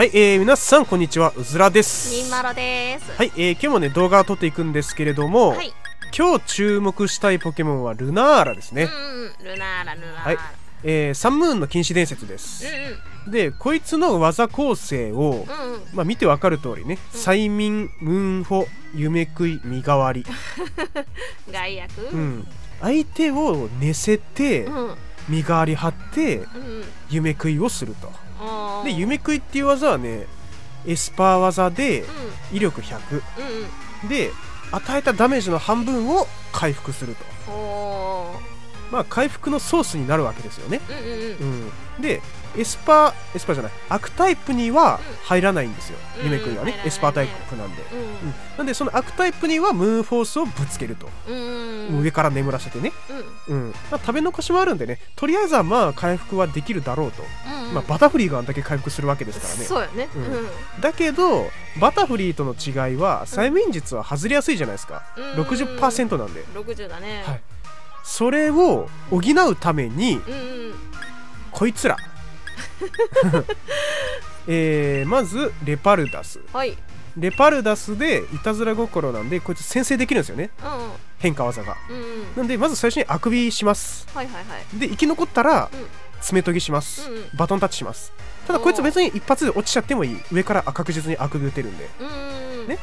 はい、えー、皆さんこんにちはうずらですみんまろです。はい、えー、今日もね動画を撮っていくんですけれども、はい。今日注目したいポケモンはルナーラですね、うんうん。ルナーラ、ルナーラ。はいえー、サンムーンの禁止伝説ですうでこいつの技構成を、んうん。うんうん。まあ、見てわかる通りね催眠ムーンフォ夢食い身代わり、外役う。ん、相手を寝せてうん。うん身代わり張ってうん。夢食いをするとで夢食いっていう技はねエスパー技でう威力100ん。うんうん。で与えたダメージの半分を回復すると。まあ回復のソースになるわけですよね、うんうんうん。うん、でエスパーエスパーじゃない。悪タイプには入らないんですよ、うん。夢食いはね、エスパータイプなんで、ううん。なんでその悪タイプにはムーンフォースをぶつけると、ん。うん。上から眠らせてね、うん。うん。まあ、食べ残しもあるんでね。とりあえずはまあ回復はできるだろうと、うん。まあ、バタフリーがあんだけ回復するわけですからね。そうやね。うん。うん。だけどバタフリーとの違いは催眠術は外れやすいじゃないですか、うん。60%なんで、六十だね。はい。それを補うためにうんうん。こいつら えー、まずレパルダス。はい。レパルダスでいたずら心なんでこいつ先制できるんですよね。うんうん。変化技が。うんうん。なんでまず最初にあくびします。はいはいはい。で生き残ったらうん。爪研ぎします、うんうん。バトンタッチします。ただこいつ別に一発で落ちちゃってもいい。上から確実にあくび打てるんで。うんうん。ね。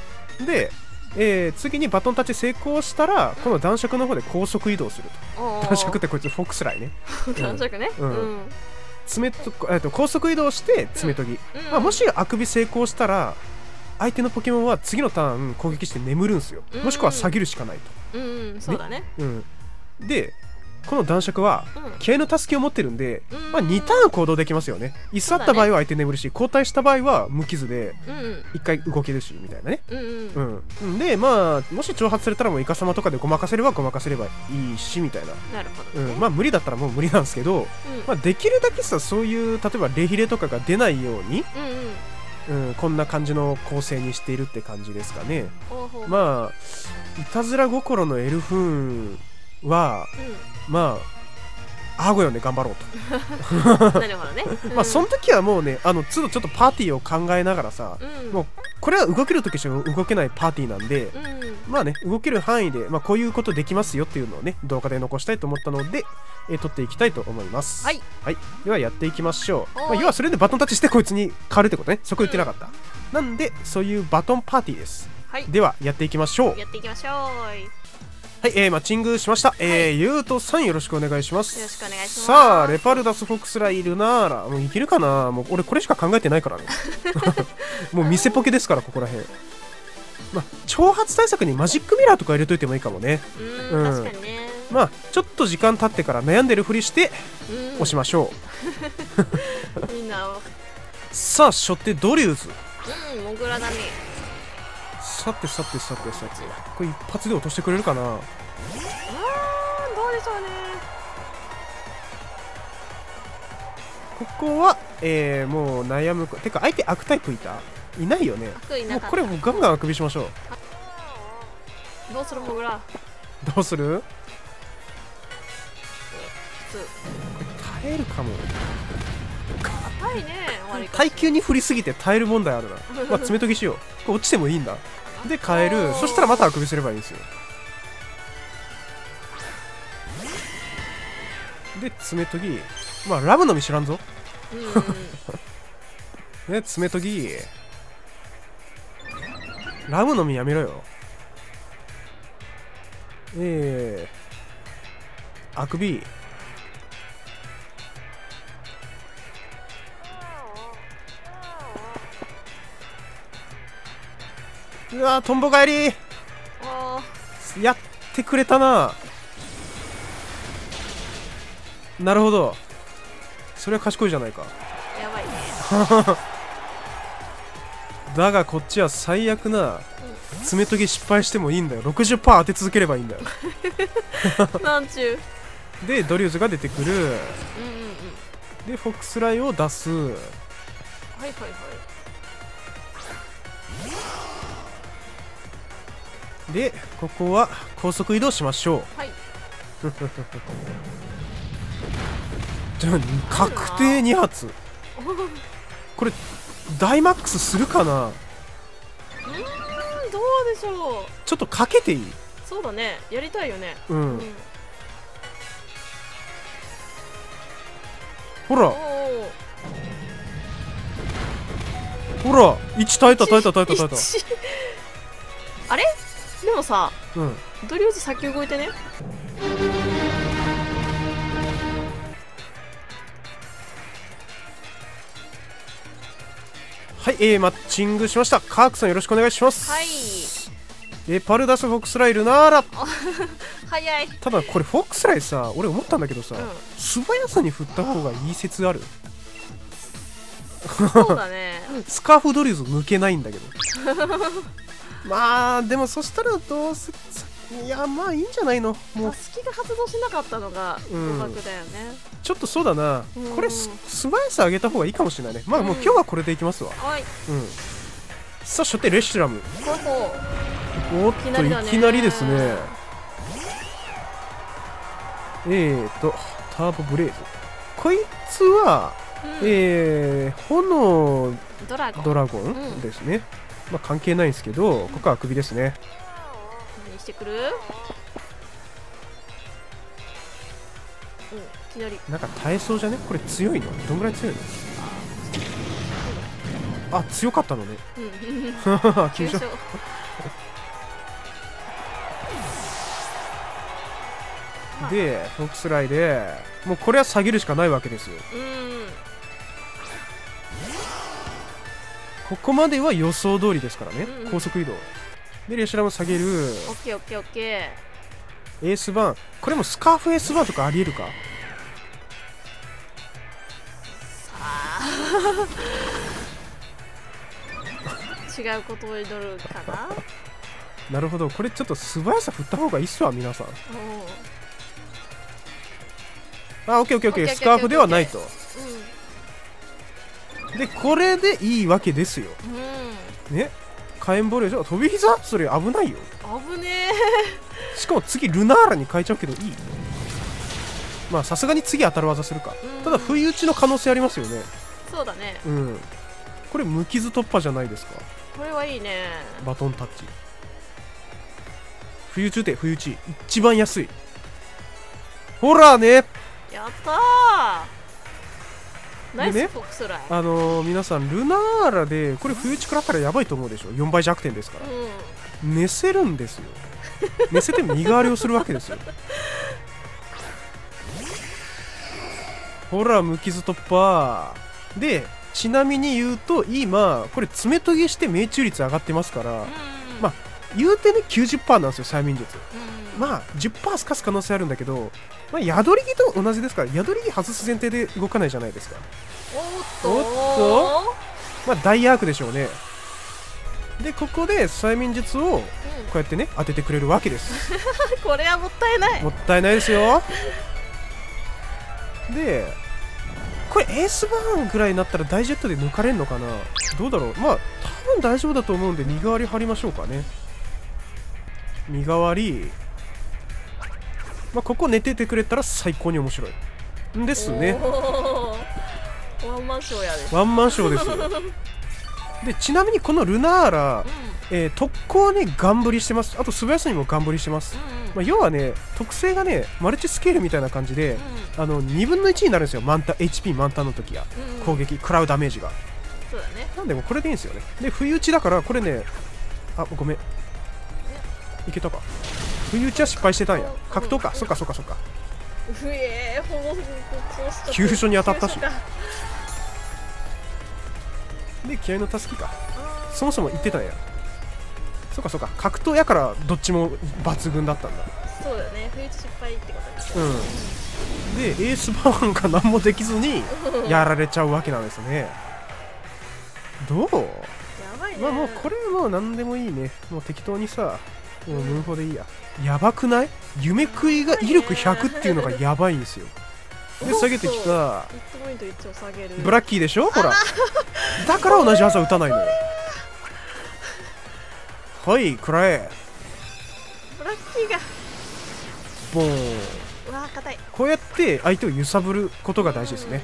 で、えー次にバトンタッチ成功したらこの男爵の方で高速移動すると。男爵ってこいつフォックスライね。男爵ね。うん。うん。爪と、えっと高速移動して爪研ぎ、うん。まあ、もしあくび成功したら相手のポケモンは次のターン攻撃して眠るんですよ。うん。もしくは下げるしかないと、うんうん。そうだね。うん、でこの男爵はうん。気合の助けを持ってるんで、うんまあ、2ターン行動できますよね居座った場合は相手眠るし交代した場合は無傷でうんうん。1回動けるしみたいなねうんうん。うん、でまあもし挑発されたらもうイカ様とかでごまかせればごまかせればいいしみたいな、なるほどね。うん、まあ無理だったらもう無理なんですけど、うんまあ、できるだけさそういう例えばレヒレとかが出ないように、うんこんな感じの構成にしているって感じですかねほうほう。まあいたずら心のエルフーンはまああごよね頑張ろううん。なるほどね。と、まあその時はもうねあの都度ちょっとパーティーを考えながらさ、うん。もうこれは動ける時しか動けないパーティーなんで、うん。まあね動ける範囲で、まあ、こういうことできますよっていうのをね動画で残したいと思ったので、えー撮っていきたいと思いますはい、ではやっていきましょう、まあ、要はそれでバトンタッチしてこいつに変わるってことねそこ言ってなかった、なんでそういうバトンパーティーですはい。ではやっていきましょうやっていきましょう。よはい、えー、マッチングしました。えー、ゆうとさんよろしくお願いします。ろしくお願いします。さあ、レパルダス・フォックスライルナーラ。もういけるかなもう俺これしか考えてないからね。もう見せポケですから、ここら辺。まあ、挑発対策にマジックミラーとか入れといてもいいかもね。うん、うん確かにね。まあ、ちょっと時間経ってから悩んでるふりしてうん。押しましょう。みんな、うさあ、初手ドリューズ。ん、モグラだね。さてさてさてさて。これ一発で落としてくれるかな？あー、どうでしょうね。ここは、えー、もう悩む。てか、相手悪タイプいた？いないよね。もうこれもうガンガンあくびしましょう。どうするモグラ。どうする？耐えるかも硬いね。耐久に振りすぎて耐える問題あるな まあ爪研ぎしようこれ落ちてもいいんだで変える。そしたらまたあくびすればいいんですよ。で爪研ぎ。まあラムの実知らんぞ。うん。うんうん。ね爪研ぎ。ラムの実やめろよ。えー、あくびうわートンボ帰り。やってくれたな。なるほど。それは賢いじゃないか。やばいね。だがこっちは最悪な。爪研ぎ失敗してもいいんだよ。60%当て続ければいいんだよ。なんちゅう。でドリューズが出てくる。うんうんうん。でフォックスライを出す。はいはいはい。でここは高速移動しましょう。はい。確定2発。これダイマックスするかな？うんどうでしょう。ちょっとかけていい？そうだね。やりたいよね。うん、うん。ほら。ほら。1耐えた耐えた耐えた耐えた。一あれ？でもさうん。とりあえず先動いてね。はい、えー、マッチングしました。カークさんよろしくお願いします。はい。えーパルダスフォックスライルナーラ早い。ただこれフォックスライさ俺思ったんだけどさ、うん。素早さに振った方がいい説ある？そうだね。スカーフドリルズ抜けないんだけど まあでもそしたらどうせいやまあいいんじゃないの？もう。マスキが発動しなかったのがうん。誤爆だよね、ちょっとそうだな。うん。これす素早さ上げた方がいいかもしれないね。まあもううん今日はこれでいきますわ。はい。うん。さあ初手レシュラム。おっといいきなりですね。えーとターボブレイズ。こいつは、うん。えー、炎ドラゴン。ドラゴうん。ンですね、まあ関係ないんですけどここは首ですね。何してくる。うんいきなり。なんか耐えそうじゃね？これ強いの？どんぐらい強いの？あ強かったのね。うん。急所。でフォックスライでもうこれは下げるしかないわけですよ。うんここまでは予想通りですからね、うん高速移動。でレシュラム下げる。オッケーオッケーオッケー。エースバーン。これもスカーフエースバーンとかありえるか？あ。ー 違うことを祈るかな？なるほど。これちょっと素早さ振った方がいいっすわ皆さん。おあオッケーオッケーオッケー。スカーフではないと。うでこれでいいわけですよ。んうん。ね。火炎ボレーじゃ飛び膝？それ危ないよ。危ねしかも次ルナーラに変えちゃうけどいい？まあさすがに次当たる技するか。えただ不意打ちの可能性ありますよね。そうだね。うん。これ無傷突破じゃないですか。これはいいね。バトンタッチ。不意打ち打て不意打ち。一番安い。ほらね。やったーナイスフォックスライ。あのー、皆さんルナーラでこれ不意打ち食らったらやばいと思うでしょ？4倍弱点ですから。うん。寝せるんですよ。寝せて身代わりをするわけですよ。ほら無傷突破。でちなみに言うと今これ爪研ぎして命中率上がってますから。うん。まあ言うてね90%なんですよ催眠術。うんまあ10%すかす可能性あるんだけど、まあ、宿り木と同じですから宿り木外す前提で動かないじゃないですか。おっと。まあ大アークでしょうね。でここで催眠術をこうやってね当ててくれるわけです。う んこれはもったいない。もったいないですよ。でこれエースバーンぐらいになったら大ジェットで抜かれるのかな？どうだろう？まあ多分大丈夫だと思うんで身代わり張りましょうかね。身代わりまあここ寝ててくれたら最高に面白い。んですね。ワンマンショーやで。ワンマンショーですよ。でちなみにこのルナーラ、うん。えー特攻にガンブリしてます。あと素早さにもガンブリしてます、うんまあ、要はね特性がねマルチスケールみたいな感じで、あの2分の1になるんですよ。満タン HP 満タンの時は。うんうん。攻撃食らうダメージが。そうだね。なんでもうこれでいいんですよね。で不意打ちだからこれねあごめん。いけたか不意打ちは失敗してたんや。格闘かそっかそっかそっか。うえーほぼ急所に当たったし。で気合のたすきか。あそもそも言ってたんや。そっかそっか。格闘やからどっちも抜群だったんだ。ーそうだよね。不意打ち失敗ってことですうん。でエースバーンが何もできずにやられちゃうわけなんですね。どう？やばいね。まあもうこれはもう何でもいいね。もう適当にさもうムーンフォでいいや。やばくない？夢食いが威力100っていうのがやばいんですよ。で下げてきた。ブラッキーでしょ？ほら。だから同じ技打たないのよ。はい食らえ。ブラッキーが。ボーン。うわー硬い。こうやって相手を揺さぶることが大事ですね。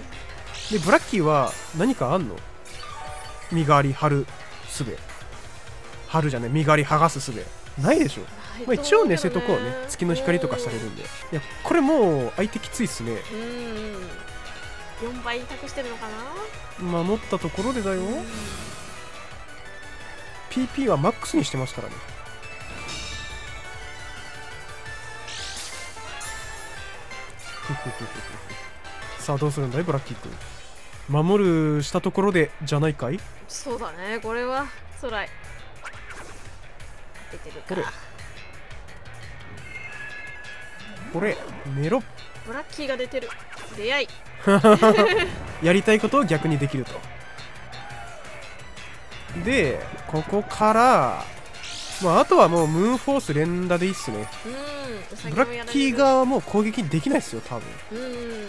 でブラッキーは何かあんの？身代わり張るすべ張るじゃね身代わり剥がすすべないでしょ、まあ、一応寝せとこうね月の光とかされるんで。いやこれもう相手きついっすね。うん4倍託してるのかな？守ったところでだよ。うん。PP はマックスにしてますからね。さあどうするんだい？ブラッキー君。守るしたところでじゃないかい？そうだね。これは辛い出てる。これかこれ寝ろ。ブラッキーが出てる。出会い。やりたいことを逆にできると。でここからまああとはもうムーンフォース連打でいいっすね。ブラッキー側はもう攻撃できないっすよ多分。うん。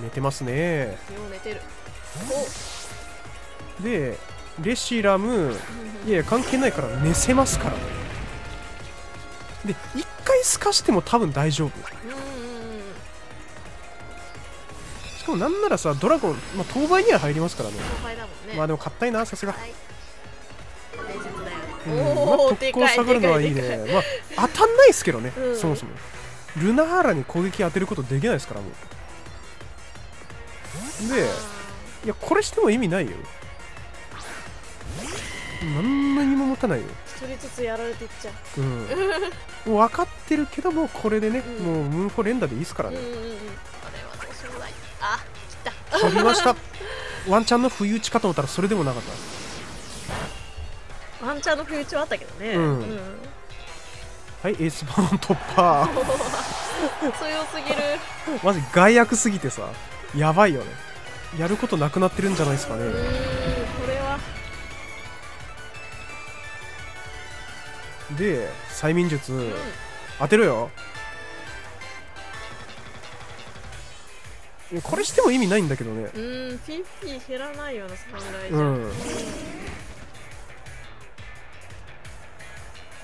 寝てますね。よう寝てる。でレシラムおいやいや関係ないから寝せますから。ねで一回透かしても多分大丈夫。しかもなんならさドラゴン、まあ、当倍には入りますからね。ね。まあでも硬いなさすが。はい。うんまあ特攻下がるのはいいね。まあ当たんないですけどね、うん。そもそも。ルナハーラに攻撃当てることできないですからもう。でいやこれしても意味ないよ何何も持たないよ。一人ずつやられていっちゃう。うん。も う分かってるけどもこれでね、うん。もうムーンフォ連打でいいですからね。うんうんうん。これはどうしようもない。あ来た。取りました。ワンチャンの不意打ちかと思ったらそれでもなかっワンチャンの不意打ちはあったけどね。うん。たはいエースバーン突破。強すぎる。マジ害悪すぎてさやばいよね。やることなくなってるんじゃないですかねで催眠術、うん当てろよ。これしても意味ないんだけどね。うーんピッピー減らないような侍じゃうん。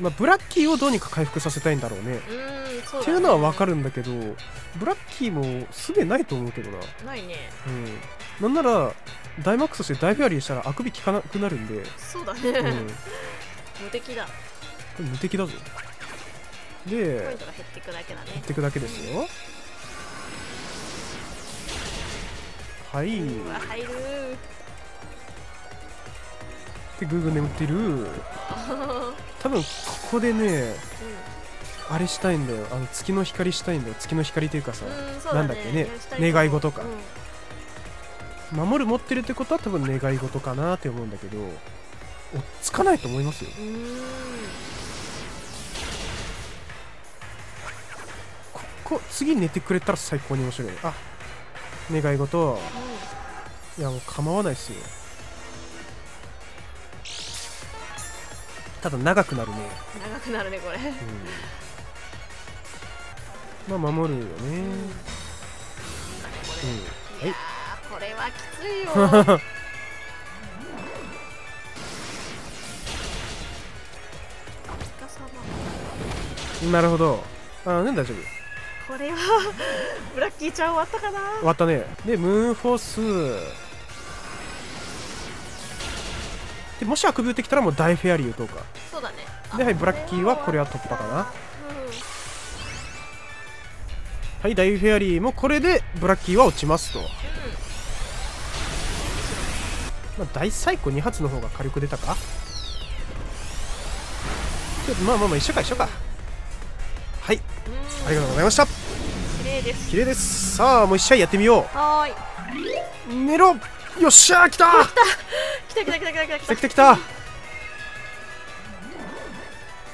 まあブラッキーをどうにか回復させたいんだろうね。うーんそうだね。っていうのは分かるんだけどブラッキーもすべないと思うけどな。ないね。うん。なんならダイマックスしてダイフェアリーしたらあくび効かなくなるんで、そうだね、うん、こ 無敵だれ無敵だぞ。ポイでントが減っていくだけだね。やっていくだけですよ。はい。入る。でぐーぐー眠ってる。多分ここでねあれしたいんだよ。あの月の光したいんだよ。月の光というかさ、うんなんだっけね。やりたい願い事か。うん。守る持ってるってことは多分願い事かなって思うんだけどおつかないと思いますよ。うーんここ次寝てくれたら最高に面白い。あ願い事。いやもう構わないっすよ。ただ長くなるね、うん長くなるねこれ。うん、まあ守るよね。うん。うん。いやーこれはきついよ。なるほど。あね大丈夫これはブ ラッキーちゃん終わったかな？終わったね。でムーンフォース。でもしあくび打ってきたらもう大フェアリー打とうか。そうだね。ではいブラッキーはこれは突破かな。はい大フェアリーもこれでブラッキーは落ちますと、まあ、大サイコ2発の方が火力出たか。まあまあまあ一緒か一緒かはい。うんありがとうございました。綺麗です。綺麗です。さあもう一試合やってみよはーい。う寝ろ。よっしゃー来た。来た来た来た来た来た来た。来た来た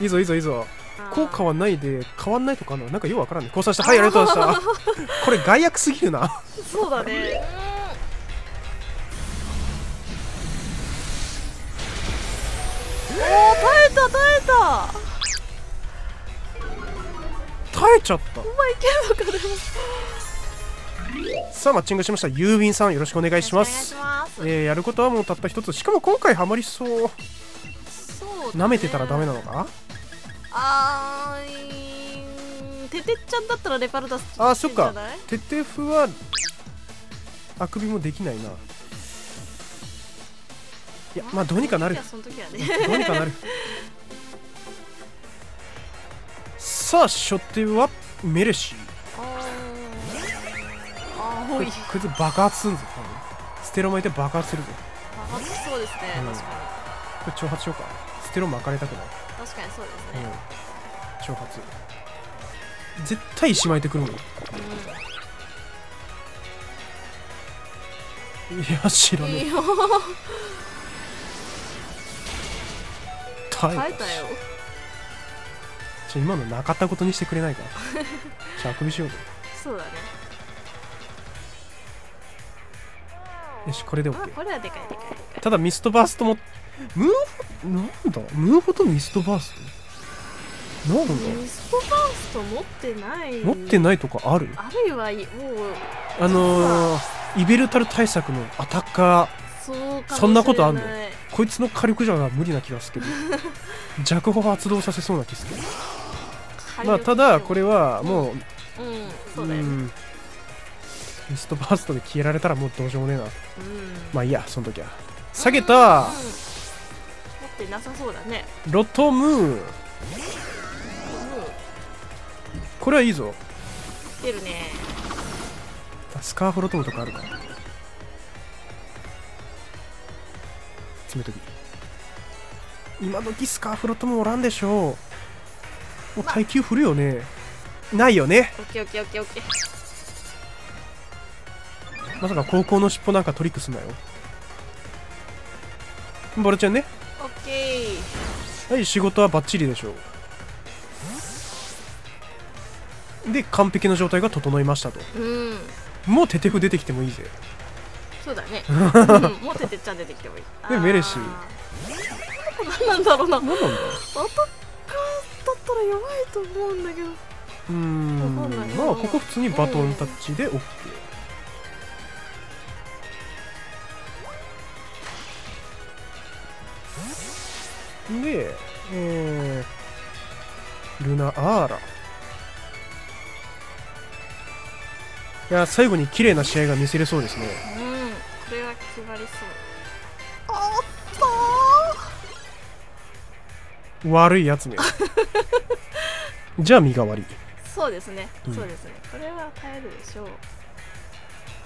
いいぞいいぞいいぞ。効果ははないで変わんないとかあんの？なんかようわからんね。降参した。はいありがとうございました。これ害悪すぎるな。そうだね。おー耐えた耐えた耐えちゃった。お前いけるのかでもさあマッチングしました。ユービンさんよろしくお願いします。えーやることはもうたった一つしかも今回ハマりそう。そうだね。舐めてたらダメなのか？あーててっちゃんだったらレパルタスあーそっかじゃない？テテフはあくびもできないな。いやまあどうにかなる。ね。どうにかなる さあ初手はメレシー。あー。あーこい。こいつ爆発するんぞ多分。ステロ巻いて爆発するぞ。上がってそうですね、うん。確かこれ挑発しようか。ステロ巻かれたくない。に確かにそうですうん。ね、挑発。絶対石巻いてくるもん。いや知らねえ。うんいいよ。耐え耐えたよちょ今のなかったことにしてくれないか じゃああくびしようぜそうだね。よしこれであ OK これはでかいでかいでかい。ただミストバーストもムーフなんだ？ムーフとミストバースト？なんだ？ミストバースト持ってない。持ってないとかある？あるいはいもう。あのー、イベルタル対策のアタッカそうかもしれない。そんなことあんの？ーこいつの火力じゃ無理な気がするけど。弱歩発動させそうな気するまあただこれはもううん。そうだよね。ん。ミストバーストで消えられたらもうどうしようもねえな。うん。まあいいやその時は。下げたうん。持ってなさそうだね。ロトムー。これはいいぞ。出るね。スカーフロトムとかあるか詰めとき。今時スカーフロトムおらんでしょうもう耐久振るよね。ないよね。オッケーオッケーオッケーオッケー。まさか高校の尻尾なんかトリックすんなよ。ボルちゃんね。オッケー。はい仕事はバッチリでしょう。で完璧な状態が整いましたと。うん。もうテテフ出てきてもいいぜ。そうだね、うん、もうててっちゃん出てきてもいい。でメレシ何なんだろうな。何なんだアタッカーだったらやばいと思うんだけど。うーん。わかんない。まあここ普通にバトンタッチで OK で、えー、ルナ・アーラ。いや最後に綺麗な試合が見せれそうですね。うん。これは決まりそう悪いやつね。じゃあ身代わり。そうですね、うん。そうですね。これは耐えるでしょ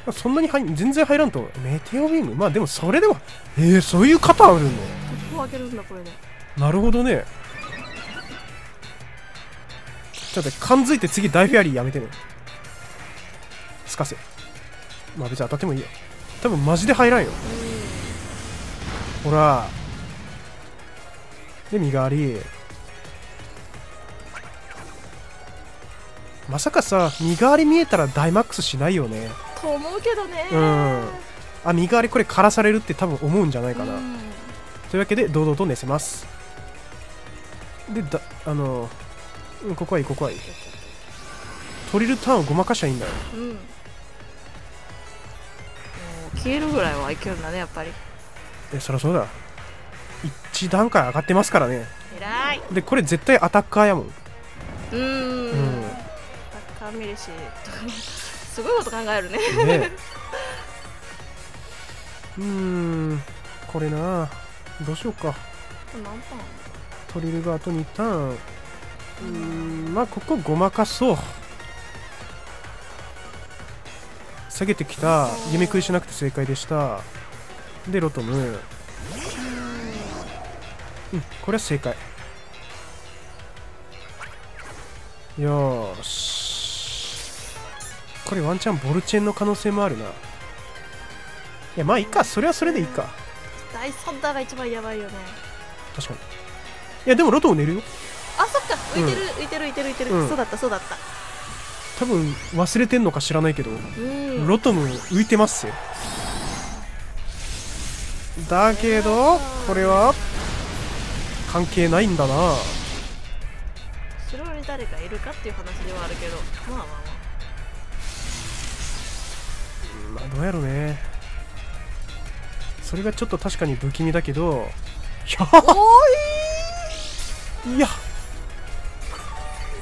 う。そんなに入ん全然入らんとメテオビーム？まあでもそれでもえー、そういう型あるの？トップを上げるんだこれで。なるほどね。ちょっと待って感づいて次大フェアリーやめてね。すかせ。まあ別に当たってもいいよ。多分マジで入らんよ。ほらで身代わり。まさかさ身代わり見えたらダイマックスしないよね。と思うけどね。うん。あ身代わりこれ枯らされるって多分思うんじゃないかな、うん。というわけで堂々と寝せます。でだあのうんここはいいここはいい。トリルターンをごまかしゃいいんだよ。うん。もう消えるぐらいはいけるんだねやっぱり。えそりゃそうだ1段階上がってますからね。偉い。でこれ絶対アタッカーやもん。うーん。うん。タッカーミレシとかすごいこと考えるね。ね。うーんこれな。どうしようか。何パントリルがあと2ターン。うーんまあここごまかそう。下げてきた。夢食いしなくて正解でした。でロトムうんこれは正解。よーし。これワンチャンボルチェンの可能性もあるな。いやまあいいか。それはそれでいいか。第3弾が一番やばいよね。確かに。いやでもロトム寝るよ。あそっか。浮いてる、浮いてる浮いてる浮いてる、うん。そうだったそうだった。多分忘れてんのか知らないけどうん。ロトム浮いてますよ。だけどこれは関係ないんだな。後ろに誰かいるかっていう話ではあるけどまあまあ。まあまあどうやろうね。それがちょっと確かに不気味だけど。いやおい。や。い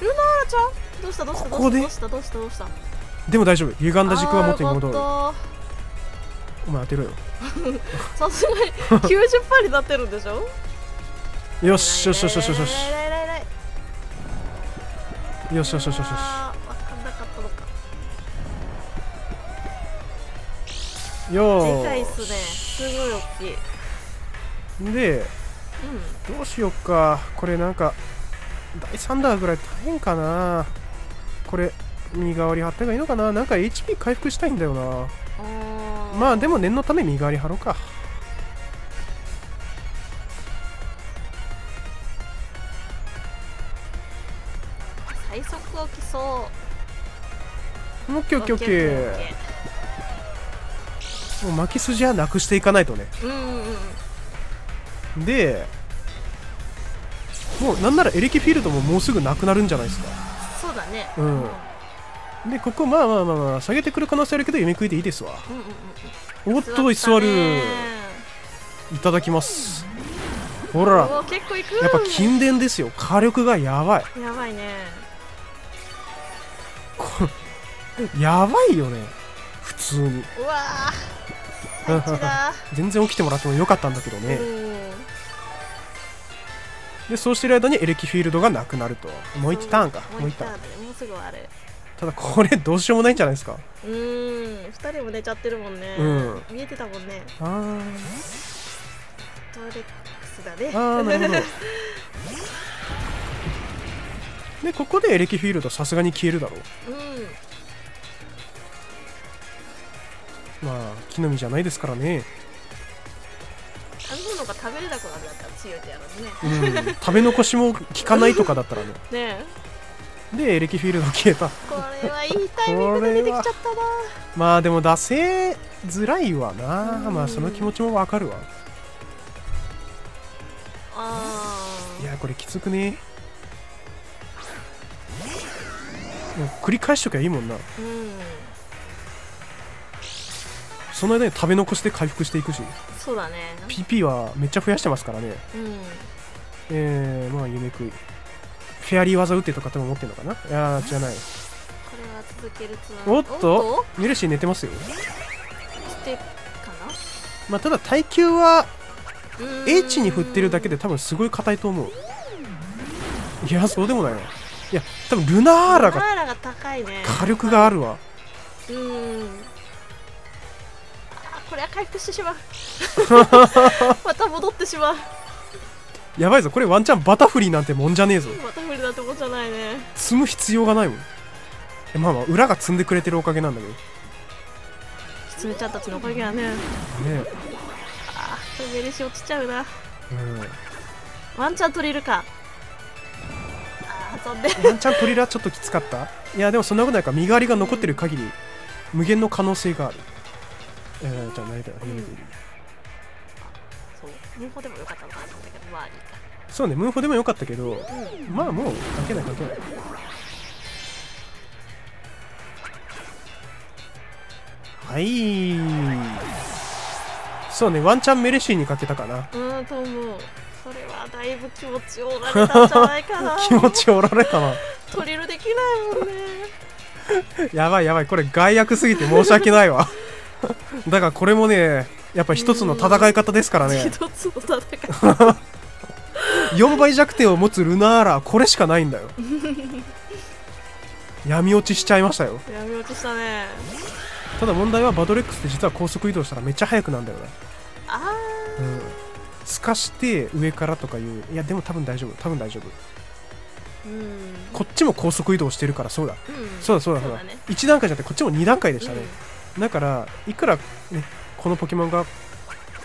ルナーラちゃん？どうした？どうした？ここで？どうした？どうした？どうした？でも大丈夫。歪んだ軸は元に戻る。お前当てろよ。さすがに90%になってるんでしょ？よしよしよしよし。よしよしよし。よしよしよしよしあーわかんなかったのかよでかいっすねすごい大きいでうどうしよっか。これなんか第3弾ぐらい大変かな。これ身代わり貼った方がいいのかな。なんか HP 回復したいんだよな。まあでも念のため身代わり貼ろうか。最速起きそオッケーうオッケーオッケー。もう巻き筋はなくしていかないとね。ーうんうんうん。でもうなんならエレキフィールドももうすぐなくなるんじゃないですか。そうだね。うん。うん。うんでここまあまあまあまあ下げてくる可能性あるけど夢食いでいいですわ。うんおっと居座る。いただきます。ほら。おー結構いく。やっぱ金伝ですよ。火力がやばい。やばいね やばいよね。普通に。うわ 全然起きてもらってもよかったんだけどね。うん。でそうしてる間にエレキフィールドがなくなると。もう1ターンか。もう一ターン。もうすぐ終わる。ただこれどうしようもないんじゃないですか。うーん。二人も寝ちゃってるもんね、うん。見えてたもんね。あー。トレックスだね。あーなるほど。でここでエレキフィールドさすがに消えるだろう。うんまあ木の実じゃないですからね、食べ物が食べれなくなるんだったら強いとやるね。うん、食べ残しも効かないとかだったらね。ねでエレキフィールド消えた。えこれはいいタイミングで出てきちゃったな。まあでも出せづらいわな。うん。まあその気持ちもわかるわ。あいやこれきつくね。もう繰り返しときゃいいもんな。ーうんその間に食べ残して回復していくし。そうだね。PP はめっちゃ増やしてますからね。うん。えー、まあ夢食い。フェアリー技打ってとか多分持ってんのかな？いやーじゃない。これは続けるつもりおっと？ミルシー寝てますよ。ステかまあただ耐久は H に振ってるだけで多分すごい硬いと思う。いやそうでもないな。いや多分ルナーラが火力があるわ。うーんれは回復してしまう。また戻ってしまう。やばいぞ。これワンチャンバタフリーなんてもんじゃねえぞ。また無理だってもんじゃないね。積む必要がないもん。えまあまあ裏が積んでくれてるおかげなんだけど。キツネちゃんたちのおかげやね。ねあーこれメリシ落ちちゃうな。うん。ワンチャン取れるか。あー遊んでワンチャントリラちょっときつかった。いやでもそんなことないか。ら身代わりが残ってる限り無限の可能性があるえー、じゃあ何だよ、そう。ムーホでもよかったのかなと思ったけどまあいいか。そうねムーフォでもよかったけどうん。まあもう関係ない関係ないはい。そうねワンチャンメレシーにかけたかな。うんと思う。それはだいぶ気持ち折られたんじゃないかな。気持ち折られたなトリルできないもんね。やばいやばいこれ害悪すぎて申し訳ないわ だからこれもねやっぱ一つの戦い方ですからね。一つの戦い4倍弱点を持つルナーラこれしかないんだよ。闇落ちしちゃいましたよ。闇落ちしたね。ただ問題はバドレックスって実は高速移動したらめっちゃ速くなんだよね。あうん。透かして上からとかいう。いやでも多分大丈夫。多分大丈夫。ーうん。こっちも高速移動してるからそうだ。うん。そうだそうだそうだ。ね。1段階じゃなくてこっちも2段階でしたね、うんだからいくらねこのポケモンが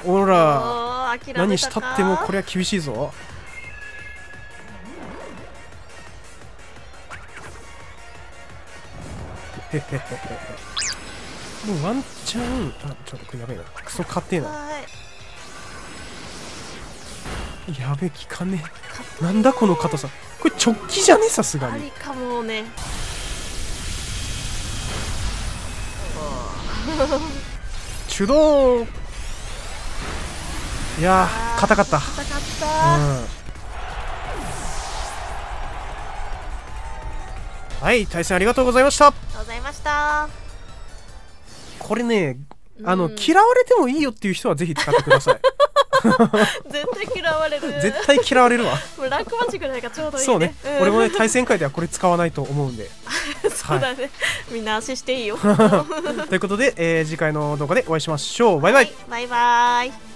オラ何したってもこれは厳しいぞ。へへへへもうワンチャンあちょっとこれやべえな。クソ勝てえな。はやべえ効かねえ。なんだこの硬さ。これ直帰じゃねさすがに。ありかもね 手動いやー硬かった。硬かった。うん。はい対戦ありがとうございました。ありがとうございました。これねあのうん嫌われてもいいよっていう人はぜひ使ってください。絶対嫌われる。絶対嫌われるわ。もうランクマッチぐらいがちょうどいいね。そうね、ん。俺もね対戦会ではこれ使わないと思うんでそうだね、みんな足していいよ。ということで、えー次回の動画でお会いしましょう。バイバイ。はい。バイバイ